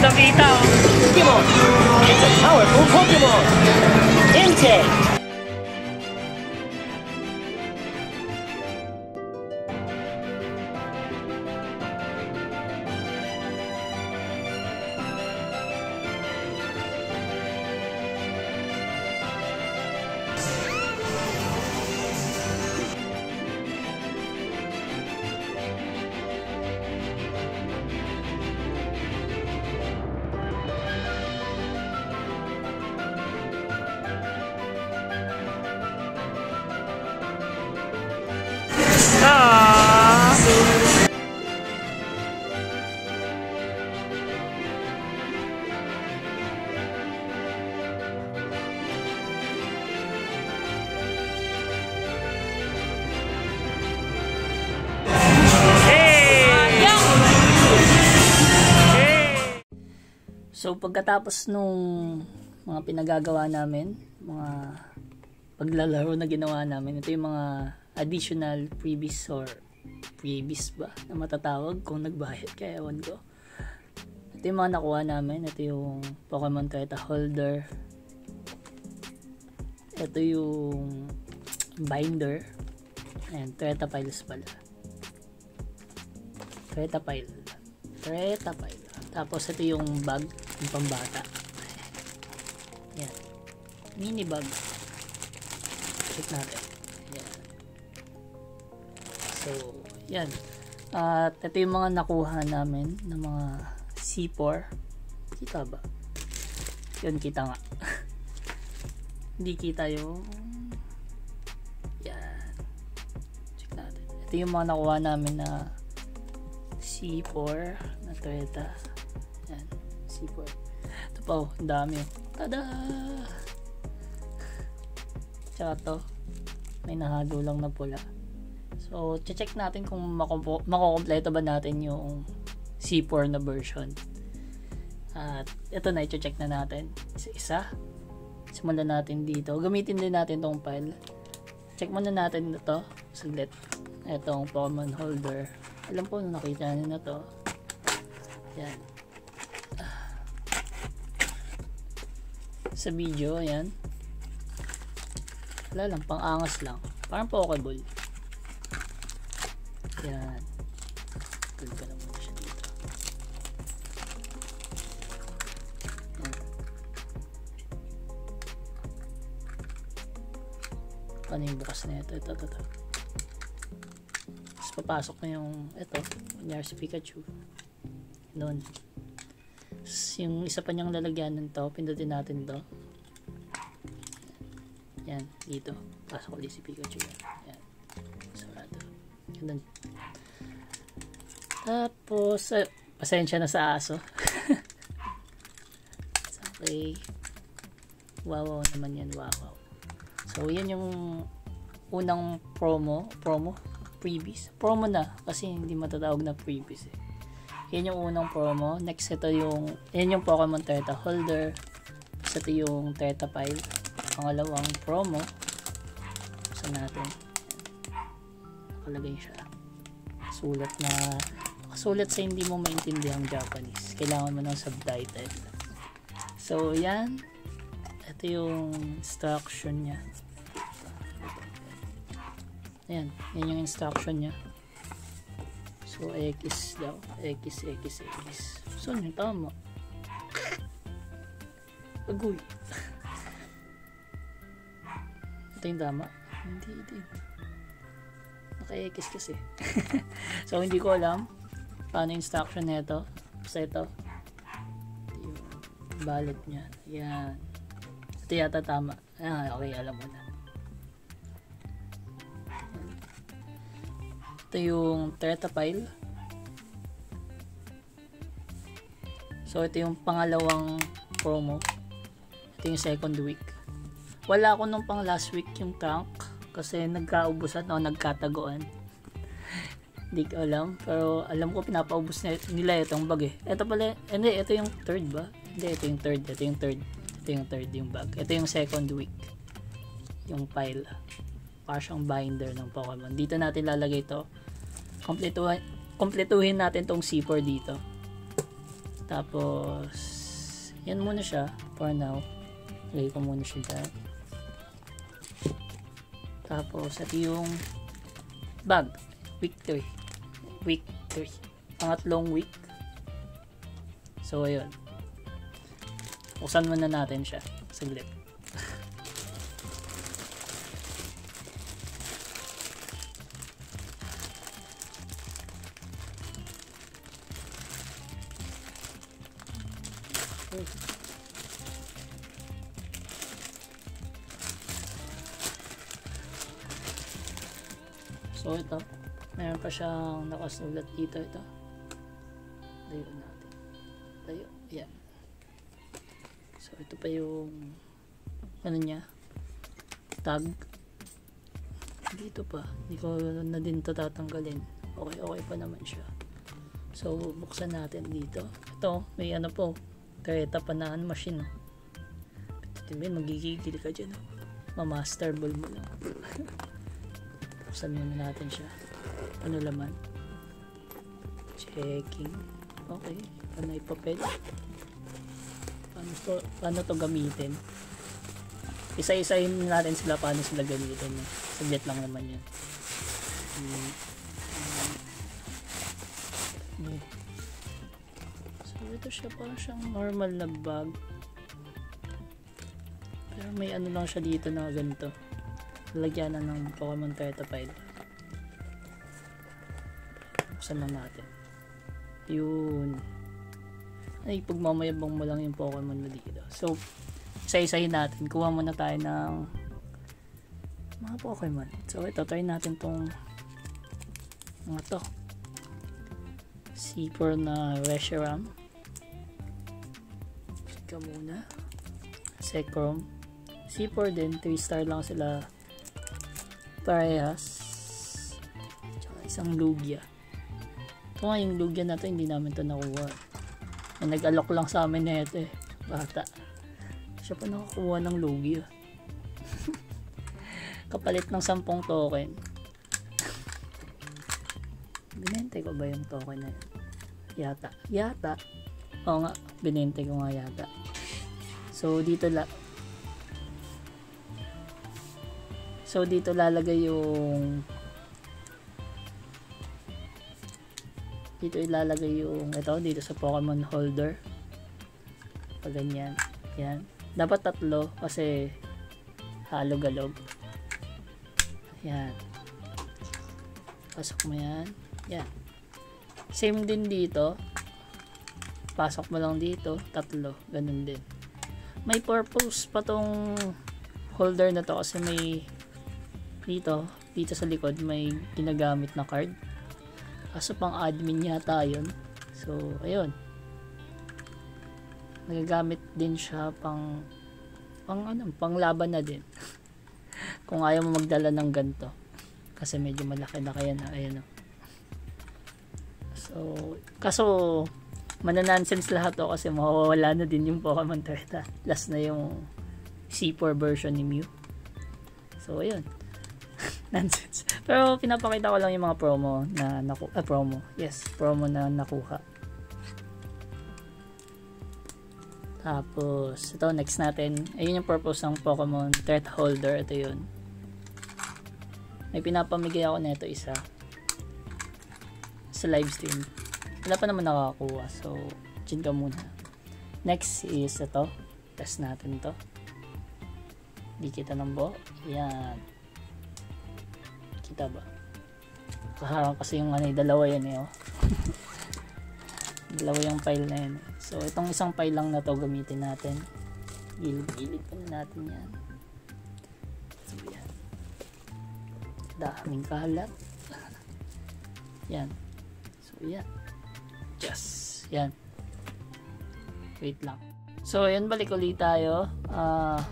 Oh. Pokemon. It's a powerful Pokemon. Entei. So pagkatapos nung mga pinagagawa namin, mga paglalaro na ginawa namin, ito yung mga additional freebies or freebies ba na matatawag kung nagbayad kaya ewan ko. Ito yung mga nakuha namin. Ito yung Pokemon Carta Holder. Ito yung binder. Ayan, Treta Piles pala. Treta Pile. Treta Pile. Tapos ito yung bag, yung pambata. Yan. Mini bag. Check natin. Yan. So, yan. At ito yung mga nakuha namin ng mga C4. Kita ba? Yun, kita nga. Hindi kita yung yan. Check natin. Ito yung mga nakuha namin na C4 na Toyota. C4. Ito pa oh, ang dami oh. Tada! Tsaka to, may nahalo lang na pula. So, check natin kung makukompleto ba natin yung C4 na version. At ito na, i-check na natin. Isa-isa. Simulan natin dito. Gamitin din natin tong file. Check muna natin ito. Saglit. Itong Pokemon holder. Alam na nakita niyo na to. Yan. Sa video, ayan. Wala lang, pang-angas lang. Parang Pokeball. Yan. Tuloy ka lang muna siya dito. Yan. Paano yung bukas na ito? Ito, ito, ito. Tapos papasok na yung ito. Kunyari si Pikachu. Doon. Tapos yung isa pa niyang lalagyanan to, pindutin natin to. Yan, dito. Pasok ulit si Pikachu. Yan. Sarado. Ganun. Tapos, eh, pasensya na sa aso. okay. Wow, wow naman yan. Wow, wow. So, yan yung unang promo. Promo? Freebies? Promo na. Kasi hindi matatawag na freebies eh. Yan yung unang promo. Next, ito yung, yan yung Pokemon Terta Holder. Tapos ito yung Terta Pile. Pangalawang promo. Saan natin? Nakalagay siya. Sulat na, sulat sa hindi mo maintindihan Japanese. Kailangan mo ng subtitle. So, yan. Ito yung instruction niya. Ayan. Yan yung instruction niya. So, X daw. X, X, X. Saan yung tama? Agoy. Ito yung tama? Hindi din. Naka-X kasi. so, hindi ko alam paano instruction nito. Basta ito. Ito yung ballot niya. Yan. Ito yata tama. Ah, okay, alam mo na. Ito yung Tertapile. So, ito yung pangalawang promo. Ito yung second week. Wala ako nung pang last week yung tank kasi nagkaubusan o nagkataguan. Hindi ko alam. Pero alam ko pinapaubos na nila itong bag eh. Ito pala, hindi, ito yung third ba? Hindi, ito yung third. Ito yung third. Ito yung third yung bag. Ito yung second week. Yung pile. Para siyang binder ng Pokemon. Dito natin lalagay to. Kompletuhin, kompletuhin natin tong C4 dito. Tapos, yan muna siya for now. Lagay ko muna siya dyan. Tapos, ito yung bag. Week 3. Week 3. Pangatlong week. So, ayun. Buksan muna natin siya. Saglit. So ito, meron pa siyang nakasulat dito ito. Tayo natin. Tayo, yan. So ito pa yung ano niya, tag. Dito pa, hindi ko na din to tatanggalin. Okay, okay pa naman siya. So buksan natin dito. Ito, may ano po, kareta panahan machine. Oh. Pitutin magigigil ka dyan. Oh. Ma-master ball mo lang. Buksan muna natin siya. Ano laman? Checking. Okay. Ano ipapel? Paano to, paano to gamitin? Isa-isahin natin sila paano sila gamitin. Saglit lang naman yan. Hmm. Hmm. So ito siya parang siyang normal na bag. Pero may ano lang siya dito na ganito lagyan na ng Pokemon Teta file buksan lang natin. Yun. Ay pagmamayabang mo lang yung Pokemon mo dito. So isa-isahin natin. Kuha muna tayo ng mga Pokemon. So ito try natin tong mga to. C4 na Reshiram. Sika muna. Sekrom. C4 din. 3 star lang sila parehas. Tsaka isang lugia. Ito nga yung lugia na to hindi namin to nakuha. Na nag-alok lang sa amin na ito eh bata. Siya pa nakakuha ng lugia. Kapalit ng 10 token. Binente ko ba yung token na yun? Yata. Yata? Oo nga binente ko nga yata. So dito la So dito lalagay yung dito ilalagay yung ito dito sa Pokemon holder. Pag. Yan. Dapat tatlo kasi halo-galog. Yan. Pasok mo yan. Yan. Same din dito. Pasok mo lang dito. Tatlo. Ganun din. May purpose pa tong holder na to kasi may dito, dito sa likod may ginagamit na card. Kaso pang admin yata yun. So, ayun. Nagagamit din siya pang pang ano, pang laban na din. Kung ayaw mo magdala ng ganto. Kasi medyo malaki na kaya na, ayun o. So, kaso mananonsense lahat to kasi mawawala na din yung Pokemon Torta. Last na yung C4 version ni Mew. So, ayun. Nonsense. Pero pinapakita ko lang yung mga promo na naku ah, promo. Yes, promo na nakuha. Tapos, ito next natin. Ayun yung purpose ng Pokemon Threat Holder. Ito yun. May pinapamigay ako nito isa. Sa live stream. Wala pa naman nakakakuha. So, chin ka muna. Next is ito. Test natin to. Di kita ng bo. Yan kita ba kaharang kasi yung ano dalawa yan eh oh. dalawa yung file na yan so itong isang file lang na to gamitin natin. Gilid-gilid pa na natin yan. So yan. Daming kalat. Yan. So yan. Just yan. Wait lang. So yan balik ulit tayo. Ah uh,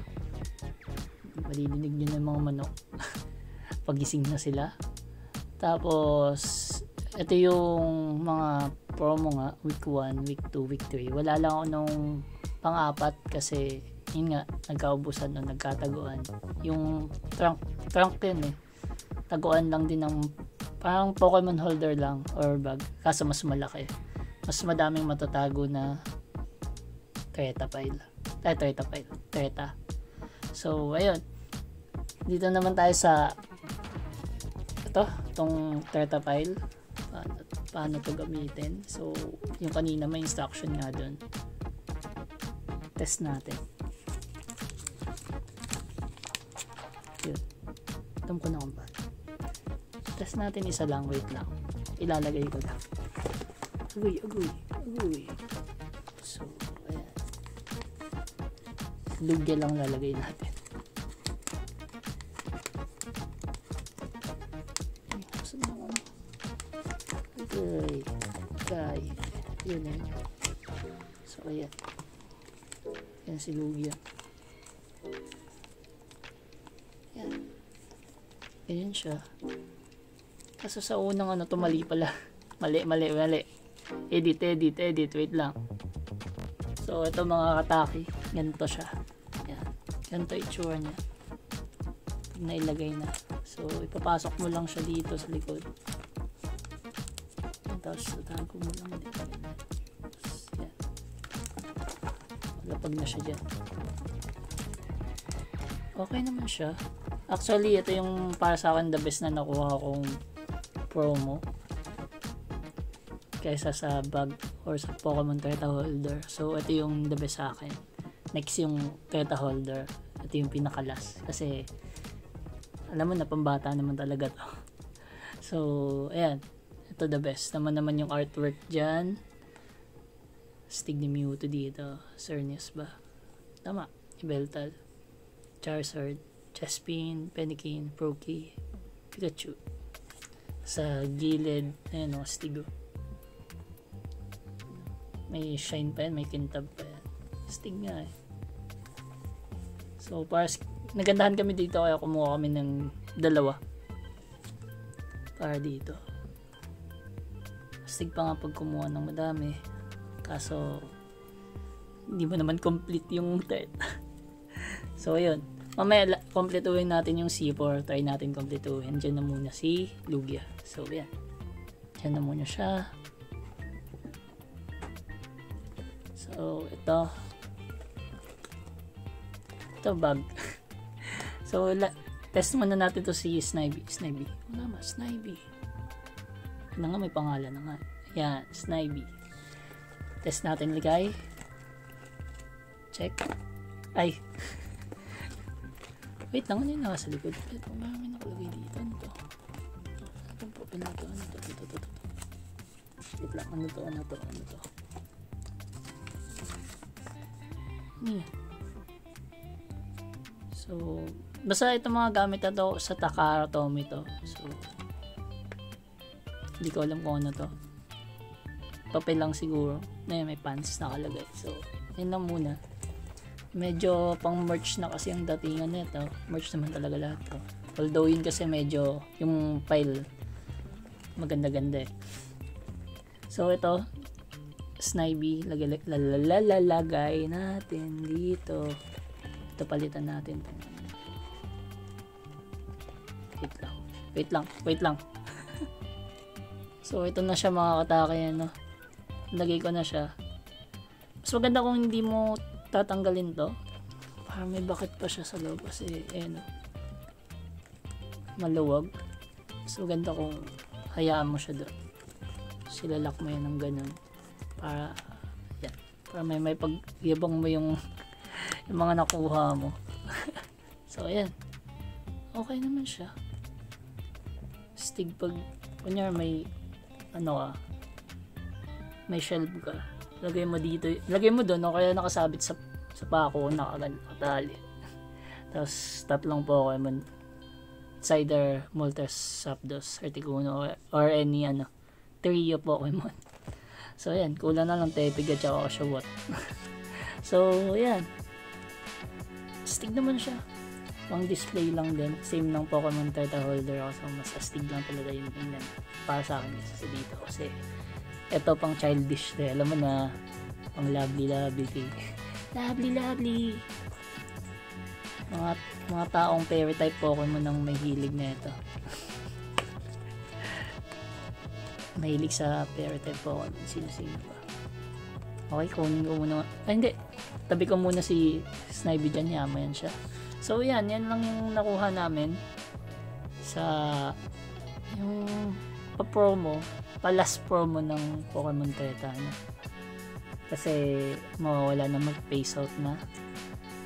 malidinig nyo ng mga manok pagising na sila tapos ito yung mga promo nga week 1, week 2, week 3 wala lang ako nung pang-apat kasi yun nga nagkaubusan no, nagkataguan yung trunk, trunk yun eh taguan lang din ng parang Pokemon holder lang or bag kaso mas malaki mas madaming matatago na Treta file. Ay, Treta file. Treta. So, ayun. Dito naman tayo sa ito, itong Treta file. Paano, paano to gamitin. So, yung kanina may instruction nga dun. Test natin. Yun. Alam ko na kung paano. Test natin isa lang. Wait lang. Ilalagay ko lang. Agoy, agoy, agoy. So, ayan. Lugya lang lalagay natin. Yun yun. So, ayan. Yan si Lugya. Yan. Ganyan siya. Kaso sa unang ano to mali pala. Mali, mali, mali. Edit, edit, edit. Wait lang. So, ito mga kataki. Ganito siya. Yan. Ganito itsura niya. Pag nailagay na. So, ipapasok mo lang siya dito sa likod. Tapos, tago mo lang dito. Yan. Malapag na siya dyan. Okay naman siya. Actually, ito yung para sa akin the best na nakuha kong promo kaysa sa bag or sa Pokemon Treta Holder. So, ito yung the best sa akin. Next yung Treta Holder. Ito yung pinakalas. Kasi, alam mo na, pambata naman talaga to. So, ayan. Ito the best. Naman naman yung artwork dyan. Stig ni Mewtwo dito. Cernius ba? Tama. Ibeltal. Charizard. Chespin. Pennekin. Proki. Pikachu. Sa gilid. Ayan o, Stigo. May shine pa yan, may kintab pa yan. Stig nga eh. So, para nagandahan kami dito kaya kumuha kami ng dalawa. Para dito. Stig pa nga pag kumuha ng madami. Kaso, hindi mo naman complete yung third. so, ayun. Mamaya, kompletuhin natin yung C4. Try natin kompletuhin. Diyan na muna si Lugia. So, yan. Diyan na muna siya. So, ito. Ito, bag. so, test muna natin to si Snivy. Snivy. Wala ma, Snivy. Ano nga, may pangalan na nga. Yan, Snivy. Test natin ligay. Check. Ay. Wait lang, ano yung nasa likod? May nakalagay dito. Ano to? To? Profile na? Ano to? Ito, ito, ito. Wait lang, ano to? Ano to? Ano to? Ano yan? So, basta ito mga gamit na to sa Takara Tomy to. So, hindi ko alam kung ano to. Papel lang siguro. Na may pants nakalagay. So, yun lang muna. Medyo pang merch na kasi ang datingan nito. Merch naman talaga lahat to. Although yun kasi medyo yung file maganda-ganda eh. So ito, Snivy, lagay, lalalagay natin dito. Ito palitan natin. Wait lang. Wait lang. Wait lang. so ito na siya mga katake ano. Lagay ko na siya. Mas maganda kung hindi mo tatanggalin to. Para may bakit pa siya sa loob kasi eh no. Maluwag. Mas maganda kung hayaan mo siya doon. Silalak mo yan ng ganun. Para yan. Para may may pagyabang mo yung yung mga nakuha mo. so ayan. Okay naman siya. Stig pag kunyar may ano ka may shelf ka. Lagay mo dito lagay mo doon o kaya nakasabit sa sa pako nakatali tapos tatlong Pokemon. It's either Moltres, Zapdos, Articuno or, or any ano trio Pokemon. So ayan kulang na lang Tepig at saka Oshawott so ayan stig naman siya pang display lang din same ng Pokemon Turtle Holder kasi mas astig lang talaga yung tingnan para sa akin sa dito kasi ito pang childish eh. alam mo na pang lovely lovely lovely lovely mga mga taong fairy type Pokemon ang may hilig na ito mahilig sa type Pokemon sino sino ba Okay, kunin ko muna. Ay, hindi. Tabi ko muna si Snivy dyan. Yama yan siya. So, yan. Yan lang yung nakuha namin sa yung pa-promo, pa-last promo ng Pokemon Teta. Ano? Kasi mawawala na mag-phase out na.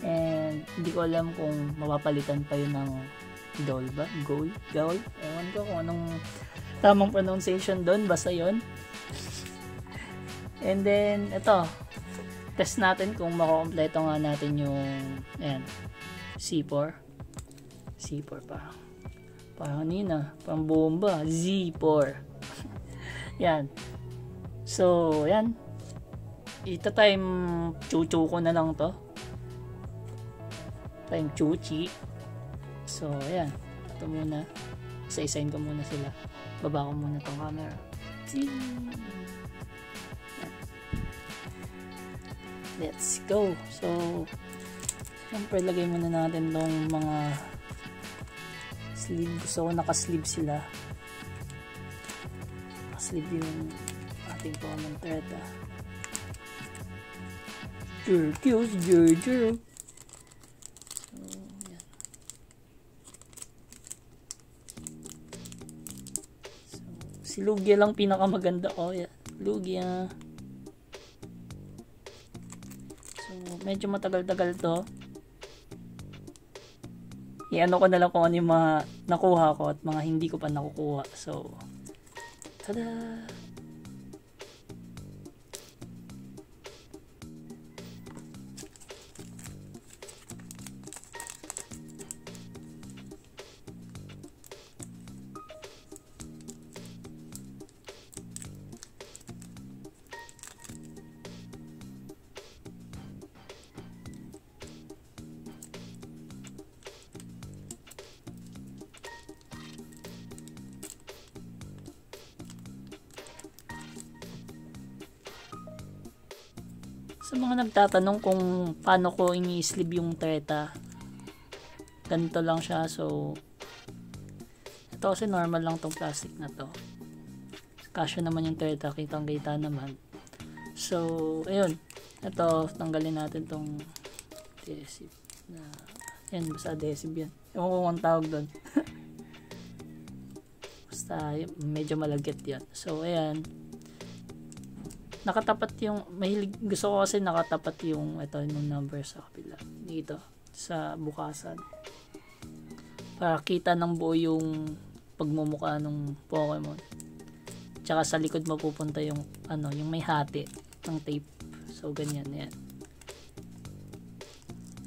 And hindi ko alam kung mapapalitan pa yun ng Goal ba? Goal? Goal? Ewan ko kung anong tamang pronunciation doon. Basta yon And then, ito. Test natin kung makukompleto nga natin yung ayan, C4. C4 pa. Parang kanina. Parang bomba. Z4. yan. So, yan. Ito time chuchu ko na lang to. Time chuchi. So, ayan. Ito muna. Isa-isain ko muna sila. Baba ko muna tong camera. Let's go. So, siyempre lagay muna natin tong mga sleeve. Gusto ko naka-sleeve sila. Naka-sleeve yung ating common thread. Ah. Jerkyos, Jerky. Si Lugia lang pinakamaganda ko. Oh, yeah. Lugia. So, medyo matagal-tagal to. I-ano ko na lang kung ano yung mga nakuha ko at mga hindi ko pa nakukuha. So, tada! Nagtatanong kung paano ko ini-sleeve yung teta, ganito lang siya. So, ito kasi normal lang tong plastic na to. Kasya naman yung teta, kitang kita naman. So, ayun. Ito, tanggalin natin tong adhesive na yan, basta adhesive yan. Ewan ko kung tawag doon. basta, medyo malagkit yan. So, ayan nakatapat yung mahilig gusto ko kasi nakatapat yung ito yung number sa kapila dito sa bukasan. Para kita ng buo yung pagmumukha ng Pokemon. Tsaka sa likod mapupunta yung ano yung may hati ng tape. So ganyan yan.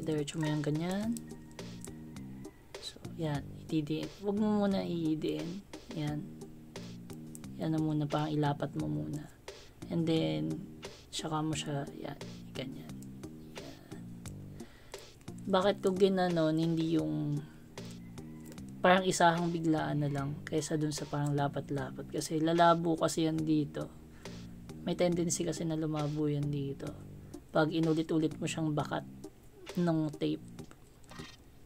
Diretso mo yung ganyan. So yan ididiin wag mo muna iidiin yan. Yan na muna parang ilapat mo muna And then, saka mo siya, yan, ganyan. Yan. Bakit ko ginanon, hindi yung parang isahang biglaan na lang kaysa dun sa parang lapat-lapat. Kasi lalabo kasi yan dito. May tendency kasi na lumabo yan dito. Pag inulit-ulit mo siyang bakat ng tape,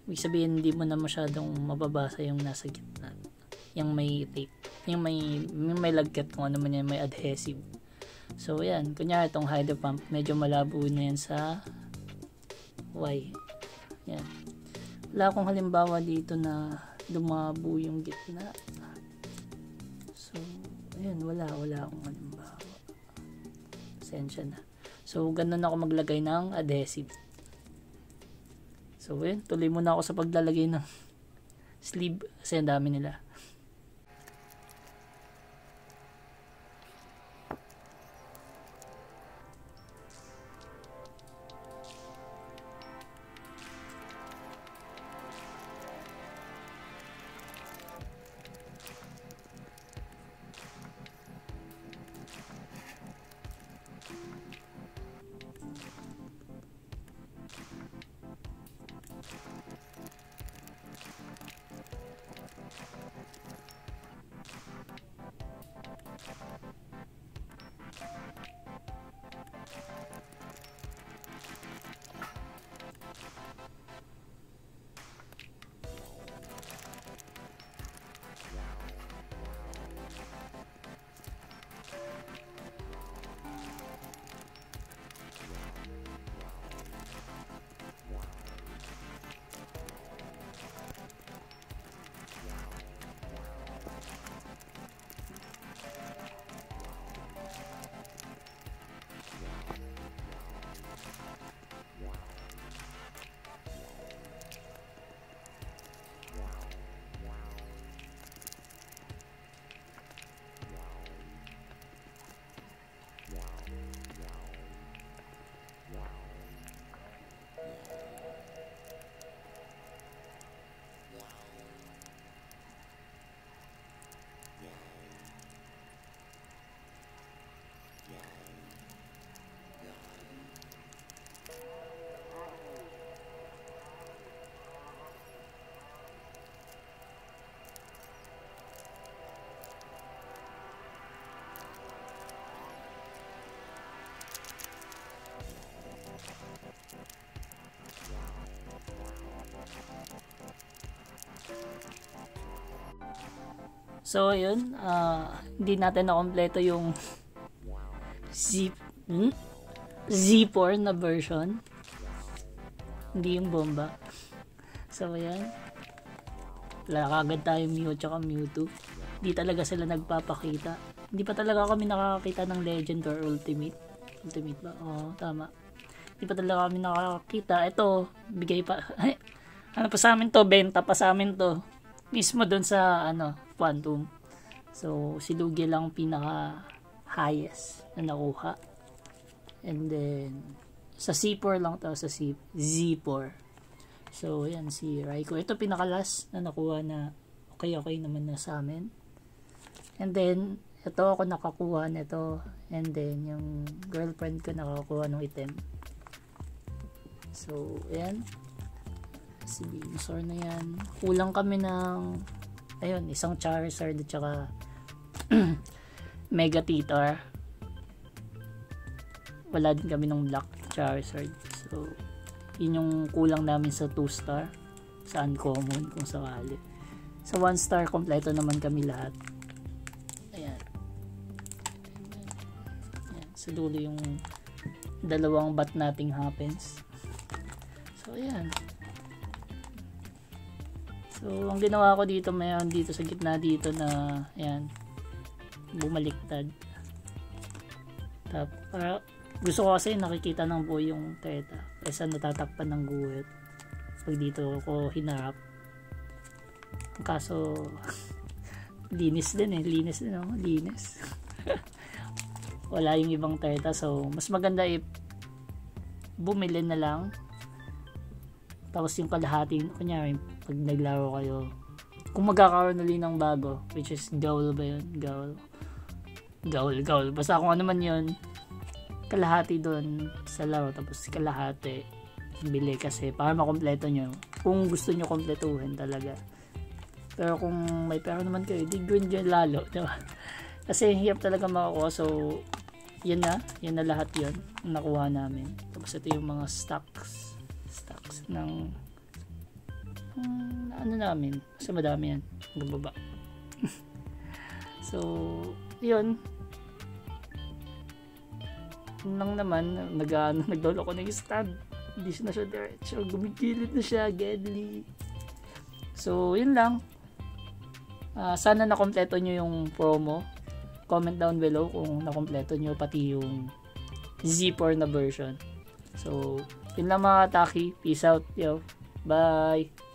ibig sabihin hindi mo na masyadong mababasa yung nasa gitna. Yung may tape. Yung may, yung may lagkat kung ano man yan, may adhesive So, yan. Kunyari, itong hydro pump, medyo malabo na yan sa Y. Yan. Wala akong halimbawa dito na lumabo yung gitna. So, ayan, wala, wala akong halimbawa. Pasensya na. So, ganun ako maglagay ng adhesive. So, ayan, tuloy muna ako sa paglalagay ng sleeve kasi ang dami nila. So, ayun. ah, hindi natin na-kompleto yung Z, hmm? Z4 na version. Hindi yung bomba. So, ayan. Wala kagad tayong Mew tsaka Mewtwo. Hindi talaga sila nagpapakita. Hindi pa talaga kami nakakita ng Legend or Ultimate. Ultimate ba? Oo, tama. Hindi pa talaga kami nakakita. Ito, bigay pa. ano pa sa amin to? Benta pa sa amin to. Mismo doon sa, ano, Quantum. So, si Lugia lang pinaka highest na nakuha. And then, sa C4 lang to, sa C Z4. So, yan si Raiko. Ito pinaka last na nakuha na okay okay naman na sa amin. And then, ito ako nakakuha nito. And then, yung girlfriend ko nakakuha ng item. So, ayan. Si Venusaur na yan. Kulang kami ng, ayun, isang Charizard at saka Mega Titar. Wala din kami ng Black Charizard. So, yun yung kulang namin sa 2 star. Sa uncommon kung sakali. Sa 1 star, kompleto naman kami lahat. Ayan. Ayan. Sa dulo yung dalawang bat nating happens. So, ayan. So, ang ginawa ko dito, mayroon dito sa gitna dito na, ayan, bumaliktad. Tap, para, gusto ko kasi nakikita ng buo yung teta kaysa natatakpan ng guhit pag dito ko hinarap kaso linis din eh linis din oh. linis wala yung ibang teta so mas maganda if bumili na lang tapos yung kalahati kunyari pag naglaro kayo. Kung magkakaroon ulit ng bago which is gaul ba yun? Gaul. Gaul gaul. Basta kung ano man yun kalahati doon sa laro tapos kalahati bili kasi para makompleto nyo. Kung gusto nyo kompletuhin talaga. Pero kung may pera naman kayo di gawin nyo lalo diba? kasi hirap talaga makakuha so yan na. Yan na lahat yon nakuha namin. Tapos ito yung mga stocks. Stocks ng um, ano namin kasi madami yan baba so yun. Lang naman nag ano, naglolo ko ng stand. Hindi na siya diretso gumigilid na siya deadly so yun lang. Uh, sana nakompleto nyo yung promo. Comment down below kung nakompleto nyo pati yung Z4 na version. So yun lang mga taki. Peace out yo. Bye